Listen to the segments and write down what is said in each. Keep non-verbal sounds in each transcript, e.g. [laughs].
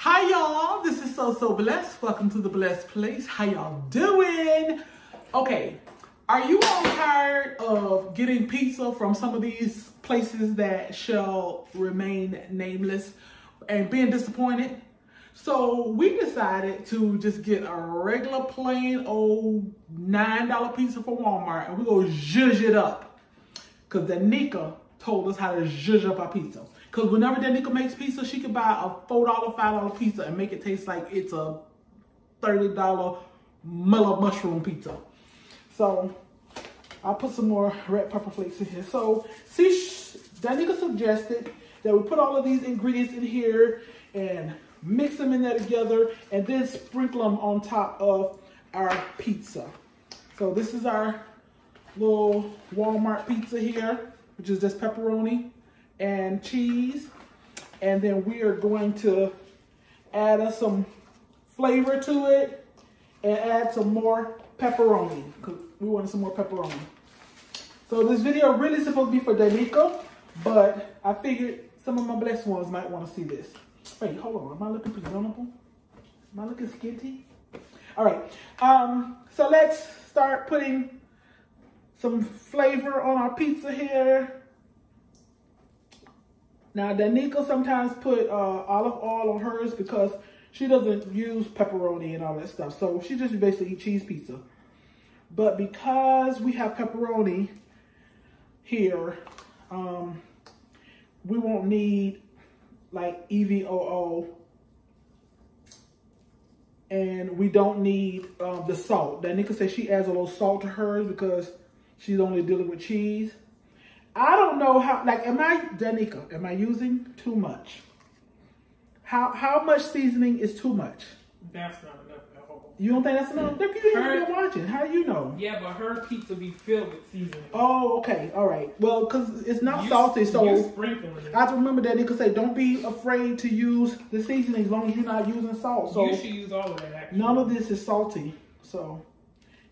Hi y'all, this is So So Blessed. Welcome to the Blessed Place. How y'all doing? Okay, are you all tired of getting pizza from some of these places that shall remain nameless and being disappointed? So we decided to just get a regular plain old $9 pizza from Walmart and we're gonna zhuzh it up. Cause Danica told us how to zhuzh up our pizza. Cause whenever Danica makes pizza, she can buy a $4, $5 pizza and make it taste like it's a $30 mellow mushroom pizza. So I'll put some more red pepper flakes in here. So see, Danica suggested that we put all of these ingredients in here and mix them in there together, and then sprinkle them on top of our pizza. So this is our little Walmart pizza here, which is just pepperoni and cheese. And then we are going to add us some flavor to it and add some more pepperoni because we wanted some more pepperoni. So this video really supposed to be for Danica, but I figured some of my blessed ones might want to see this. Wait, hold on. Am I looking presentable? Am I looking skinty? All right. Um, so let's start putting some flavor on our pizza here. Now, Danica sometimes put uh, olive oil on hers because she doesn't use pepperoni and all that stuff. So she just basically eat cheese pizza. But because we have pepperoni here, um, we won't need like EVOO. And we don't need um, the salt. Danica said she adds a little salt to hers because she's only dealing with cheese. I don't know how, like, am I, Danica, am I using too much? How how much seasoning is too much? That's not enough at all. You don't think that's enough? Look, you Her- ain't been watching. How do you know? Yeah, but her pizza be filled with seasoning. Oh, okay. All right. Well, because it's not You- salty, so... you sprinkling it. I have to remember that Nick say, don't be afraid to use the seasoning as long as you're not using salt. So you should use all of that. Actually. none of this is salty. So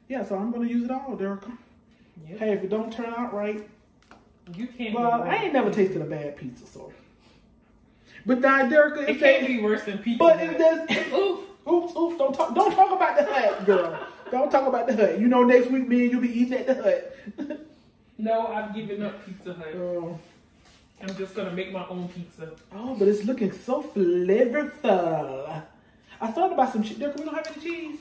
yeah, so I'm gonna use it all, Derek. Yep. Hey, if it don't turn out right, You can't. well, I ain't never tasted a bad pizza, so. But now, Derek, It can't they, be worse than pizza. but if there's, Ooh. oops, oops, don't talk, don't talk about the hut, girl. Don't talk about the hut. You know, next week me and you'll be eating at the hut. [laughs] No, I've given up Pizza Hut. oh, I'm just gonna make my own pizza. oh, but it's looking so flavorful. I thought about some cheese. Derek, we don't have any cheese.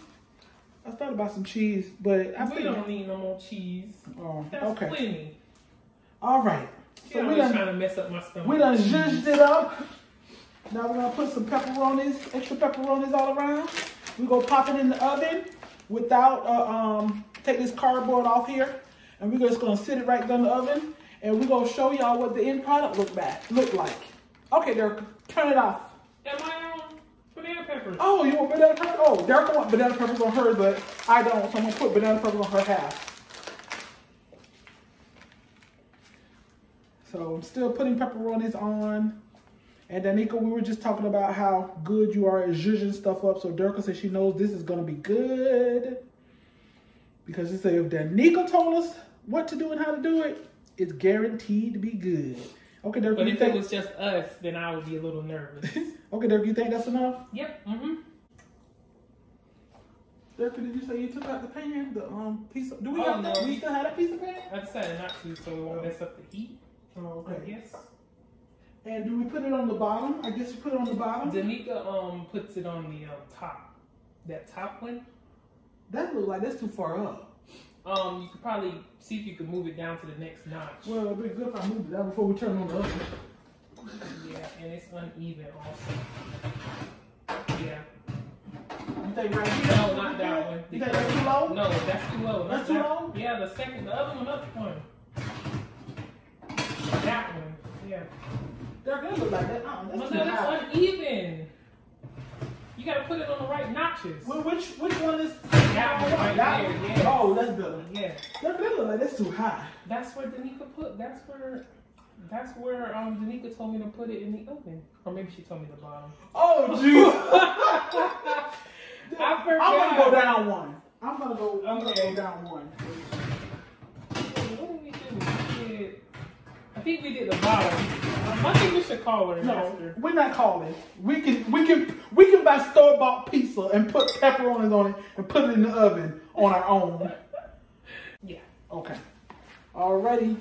I thought about some cheese, but I we don't need no more cheese. Oh, That's okay. plenty. All right. So we done, trying to mess up my stomach. we done zhuzhed it up. Now we're gonna put some pepperonis, extra pepperonis all around. We gonna pop it in the oven without, uh, um, take this cardboard off here. And we're just gonna sit it right in the oven. And we're gonna show y'all what the end product look back, look like. Okay, Derek, turn it off. Am I on banana peppers? Oh, you want banana peppers? Oh, Derek want banana peppers on hers, but I don't, so I'm gonna put banana peppers on her half. So I'm still putting pepperonis on. And Danica, we were just talking about how good you are at zhuzhing stuff up. So Derka said she knows this is gonna be good. Because she said if Danica told us what to do and how to do it, it's guaranteed to be good. Okay, Derka, But you if it think? was just us, then I would be a little nervous. [laughs] okay, Derka, you think that's enough? yep. Mm-hmm. Derka, did you say you took out the pan, the um piece of? Do we Oh, have that? no. We still have a piece of pan? I decided not to, so it won't mess up the heat. Oh, I guess. And do we put it on the bottom? I guess we put it on the bottom. Danica um puts it on the um, top. That top one. That look like that's too far up. Um, you could probably see if you could move it down to the next notch. Well, it'd be good if I moved it down before we turn on the oven. Yeah, and it's uneven also. Yeah. You think right here? No, not that one. You think that's too low? No, that's too low. That's Not too low? Yeah, the second, the other one up one. That one. Derek, that look like that. Uh, that's high. that's uneven. You gotta put it on the right notches. Well, which which one is That one right That one? yeah. Oh, that's better. Yeah. That look like that's too high. That's where Danica put. That's where. That's where um Danica told me to put it in the oven, or maybe she told me the bottom. Oh, jeez. [laughs] I forgot. I'm gonna go down one. I'm gonna go. I'm gonna Okay. go down one. What did we do? We did. I think we did the bottom. I think we should call her No, her. we're not calling. We can. We can. We can buy store bought pizza and put pepperonis on it and put it in the oven on our own. [laughs] Yeah. Okay. Alrighty.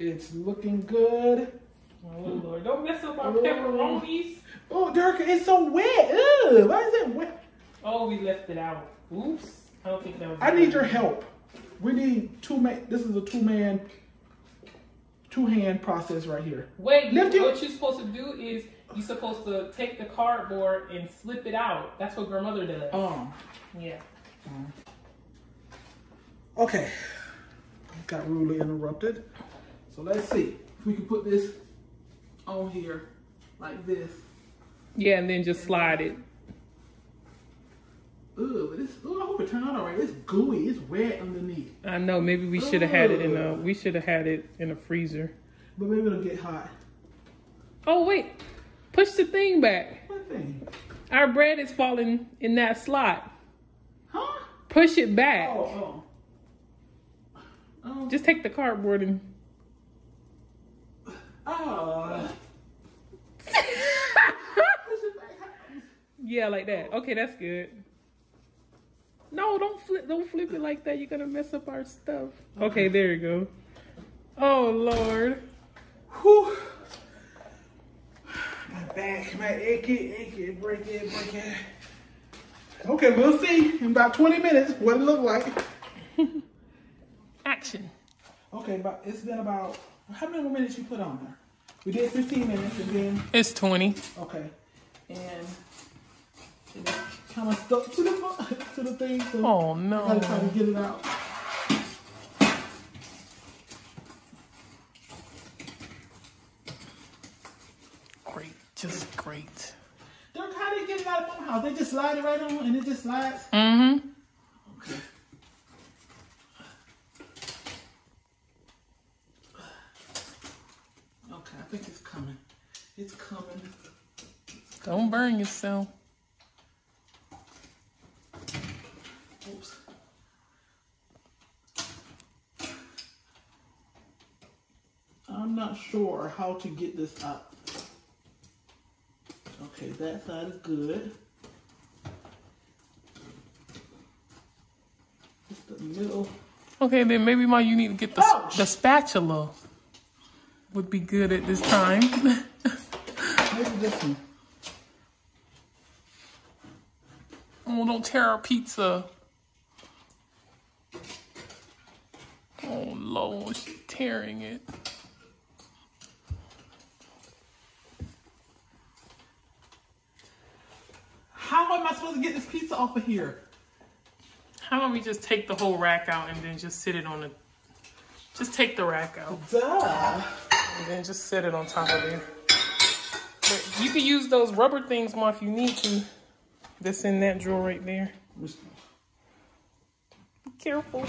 It's looking good. Oh Lord, don't mess up our Oh. pepperonis. Oh, Dirk, it's so wet. Ugh, why is it wet? Oh, we left it out. Oops. I don't think that was. I need your help. We need two man. This is a two man, two hand process right here. Wait, you, Lift it. what you're supposed to do is you're supposed to take the cardboard and slip it out. That's what grandmother does. Um. Yeah. Okay. Got rudely interrupted. So let's see if we can put this on here like this. Yeah, and then just slide it. Ugh, but this. Ugh, I hope it turned out alright. It's gooey. It's wet underneath. I know. Maybe we should have had it in a. We should have had it in a freezer. But maybe it'll get hot. Oh wait, push the thing back. What thing? Our bread is falling in that slot. Huh? Push it back. Oh, oh. Oh. Just take the cardboard and. Ah. [laughs] Yeah, like that. Okay, that's good. No, don't flip. Don't flip it like that. You're gonna mess up our stuff. Okay, there you go. Oh Lord. Whew. My back, my achy, achy, break it, break it. Okay, we'll see in about 20 minutes what it look like. [laughs] Action. Okay, but it's been about, how many more minutes you put on there? We did 15 minutes and then, It's 20. okay. And it kind of stuck to the, [laughs] to the thing, so Oh no! I gotta try to get it out. Great. Just great. They're kind of getting out of my house? They just slide it right on and it just slides? Mm-hmm. Okay. Okay, I think it's coming. It's coming. Don't burn yourself. Oops. I'm not sure how to get this up. Okay, that side is good. Just the middle. Okay, then maybe my you need to get the Ouch. the spatula. Would be good at this time. [laughs] Maybe this one. oh, don't tear our pizza. Oh Lord, she's tearing it. How am I supposed to get this pizza off of here? How about we just take the whole rack out and then just sit it on the. Just take the rack out Duh. and then just set it on top of it. But you can use those rubber things more if you need to. That's in that drawer right there. Be careful.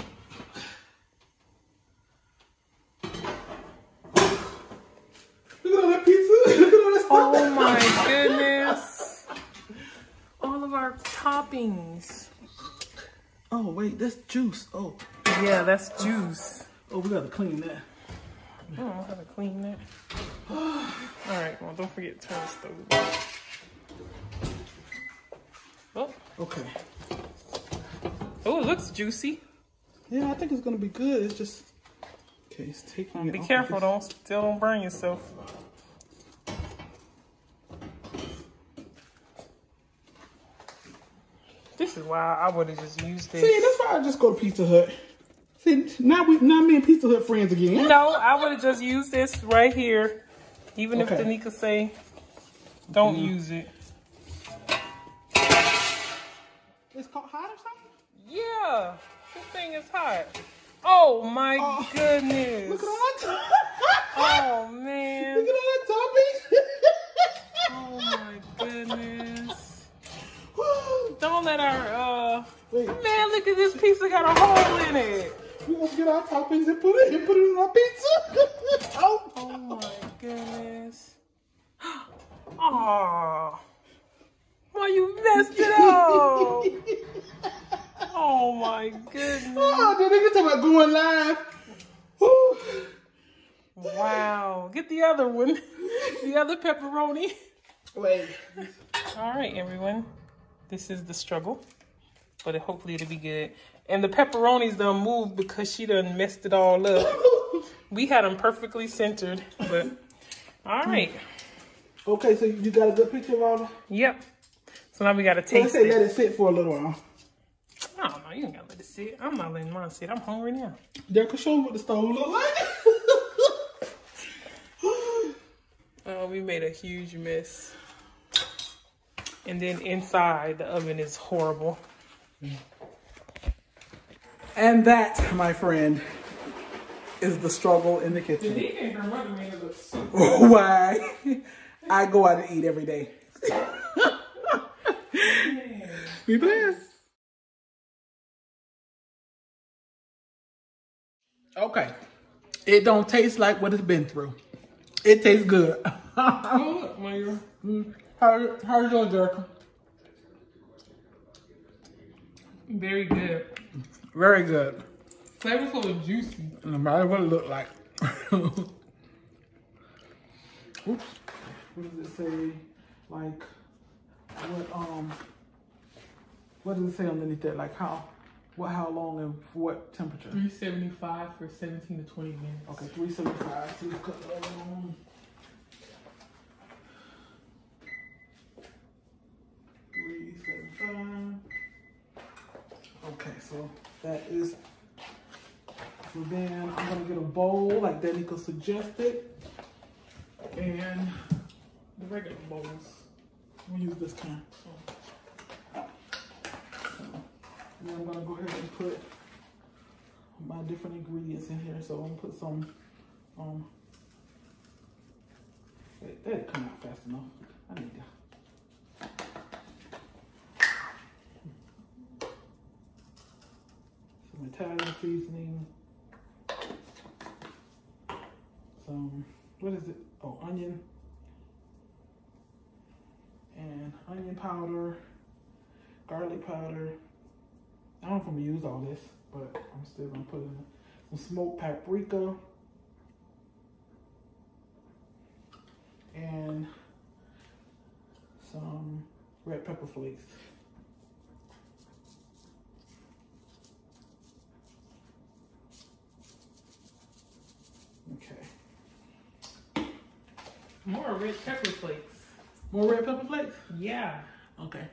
Look at all that pizza. Look at all that stuff. Oh my goodness. All of our toppings. Oh wait, that's juice. Oh, Yeah, that's juice. oh, we gotta clean that. I don't know how to clean that. [sighs] All right, well, don't forget to turn the stove off. Oh, Okay. oh, it looks juicy. Yeah, I think it's gonna be good. It's just okay. It's taking. Be careful, don't still don't burn yourself. Is why I would have just used this. this. See, that's why I just go to Pizza Hut. See, now we now me and Pizza Hut friends again. No, I would have just used this right here. Even if Okay. Danica say, don't mm-hmm. use it. It's called hot or something. Yeah, this thing is hot. Oh my Oh, goodness. Look at all that. [laughs] Oh man. Look at all that [laughs] Oh my goodness. Don't let our uh Wait, man look at this pizza got a hole in it. we gonna get our toppings and put it and put it on our pizza. oh. [laughs] Oh my goodness. [gasps] Aw. Why you messed it up? [laughs] Oh my goodness. Oh, then they get talking about going live. Wow. Get the other one. [laughs] The other pepperoni. Wait. All right, everyone. This is the struggle, but it, hopefully it'll be good. And the pepperonis done moved because she done messed it all up. [laughs] we had them perfectly centered, but all hmm. right. Okay, so you got a good picture of all the... Yep. So now we gotta taste it. let it sit for a little while. I don't know. You ain't gotta let it sit. I'm not letting mine sit. I'm hungry now. Derek, show me what the stove look like. [laughs] Oh, we made a huge mess. And then inside the oven is horrible. and that, my friend, is the struggle in the kitchen. and her mother made it look super. Why? I go out and eat every day. [laughs] Be blessed. Okay. It don't taste like what it's been through. It tastes good. [laughs] Look, Maria. how, how's yours, Derek? Very good. Very good. Flavorful and juicy. No matter what it looked like. [laughs] Oops. What does it say? Like, what, um, what does it say underneath that? Like how, what, how long and for what temperature? 375 for 17 to 20 minutes. Okay, 375. So you cut, um, Three seven five. Okay, so that is. So then I'm gonna get a bowl like Danica suggested, and The regular bowls. we'll use this time. So, I'm gonna go ahead and put my different ingredients in here. So I'm gonna put some. Um, that that come out fast enough. I need to. Some Italian seasoning. Some, what is it? Oh, onion. And onion powder, garlic powder. I don't know if I'm gonna use all this, but I'm still gonna put in some smoked paprika. And some red pepper flakes. Okay. More red pepper flakes. More red pepper flakes? Yeah. Okay.